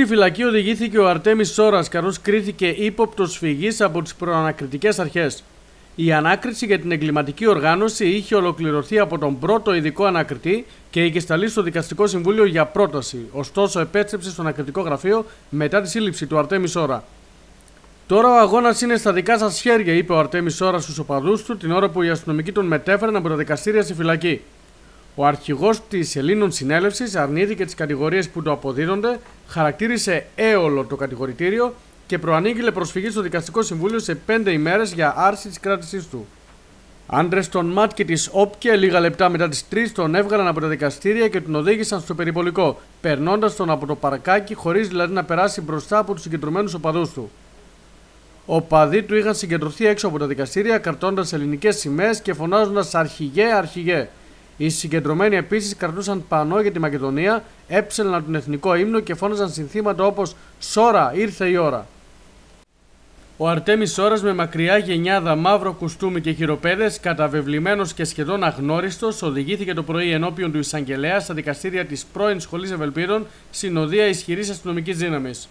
Στη φυλακή οδηγήθηκε ο Αρτέμις Σόρας, καθώς κρίθηκε ύποπτος φυγής από τις προανακριτικές αρχές. Η ανάκριση για την εγκληματική οργάνωση είχε ολοκληρωθεί από τον πρώτο ειδικό ανακριτή και είχε σταλεί στο Δικαστικό Συμβούλιο για πρόταση. Ωστόσο, επέστρεψε στο ανακριτικό γραφείο μετά τη σύλληψη του Αρτέμι Σόρα. Τώρα ο αγώνας είναι στα δικά σας χέρια, είπε ο Αρτέμις Σόρας στους οπαδούς του την ώρα που οι αστυνομικοί τον μετέφεραν από τα δικαστήρια στη φυλακή. Ο αρχηγός της Ελλήνων Συνέλευσης αρνήθηκε τις κατηγορίες που του αποδίδονται, χαρακτήρισε έολο το κατηγορητήριο και προανήγγειλε προσφυγή στο Δικαστικό Συμβούλιο σε πέντε ημέρες για άρση της κράτησής του. Άντρες των ΜΑΤ και της ΟΠΚΕ λίγα λεπτά μετά τις 3 τον έβγαλαν από τα δικαστήρια και τον οδήγησαν στο περιπολικό, περνώντας τον από το παρκάκι χωρίς δηλαδή να περάσει μπροστά από τους συγκεντρωμένους οπαδούς του. Οπαδοί του είχαν συγκεντρωθεί έξω από τα δικαστήρια, καρτώντα ελληνικές σημαίες και φωνάζοντας Αρχηγέ, Αρχηγέ. Οι συγκεντρωμένοι επίσης κρατούσαν πανό για τη Μακεδονία, έψελναν τον εθνικό ύμνο και φώναζαν συνθήματα όπως Σόρα, ήρθε η ώρα. Ο Αρτέμις Σόρα με μακριά γενιάδα, μαύρο κουστούμι και χειροπέδες, καταβεβλημένος και σχεδόν αγνώριστος, οδηγήθηκε το πρωί ενώπιον του εισαγγελέα στα δικαστήρια της πρώην Σχολής Ευελπίδων, συνοδεία ισχυρής αστυνομικής δύναμης.